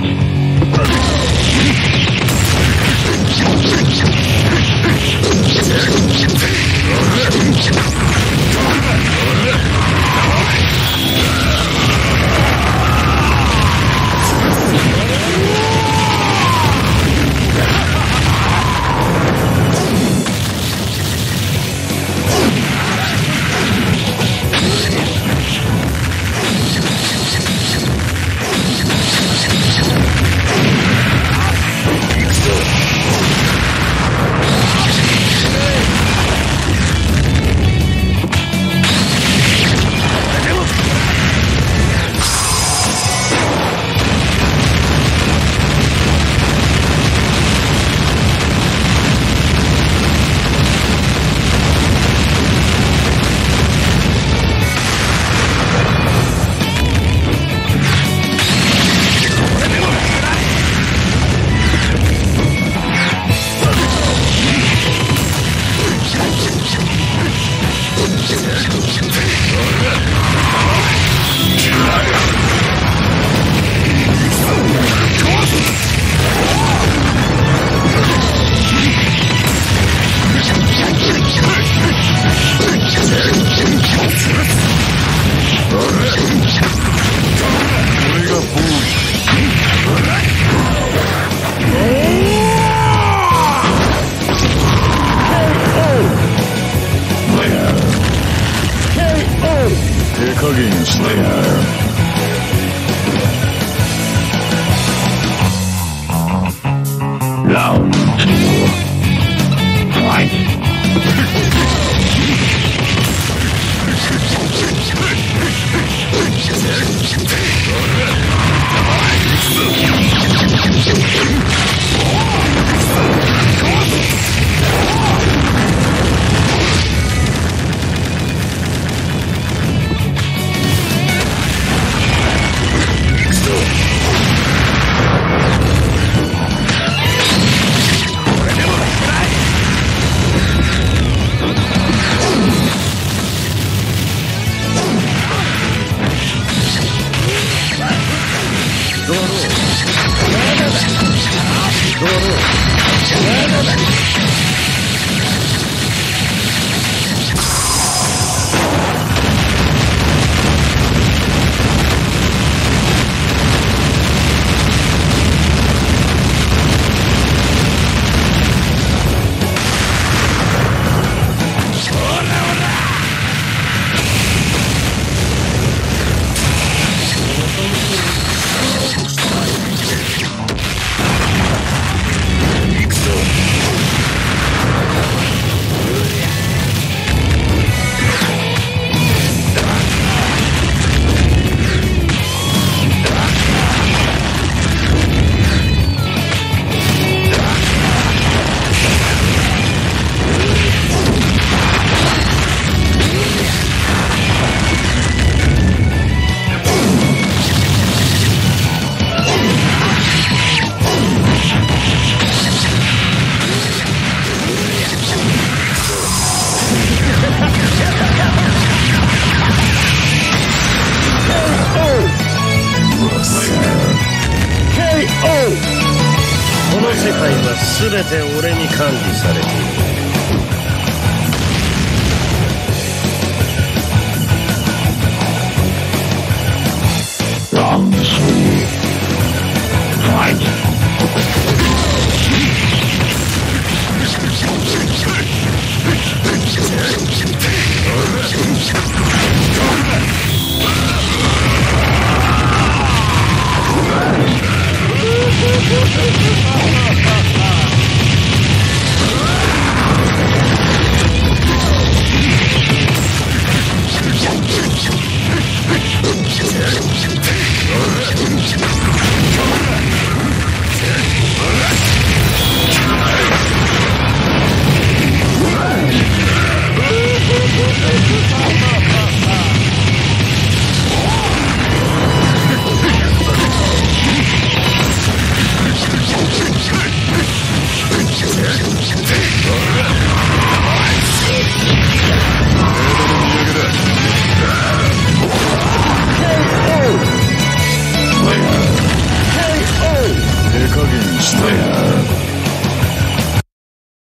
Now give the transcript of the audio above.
time. 減してやる世界は全て俺に管理されている。ンスファイト Oh, my God.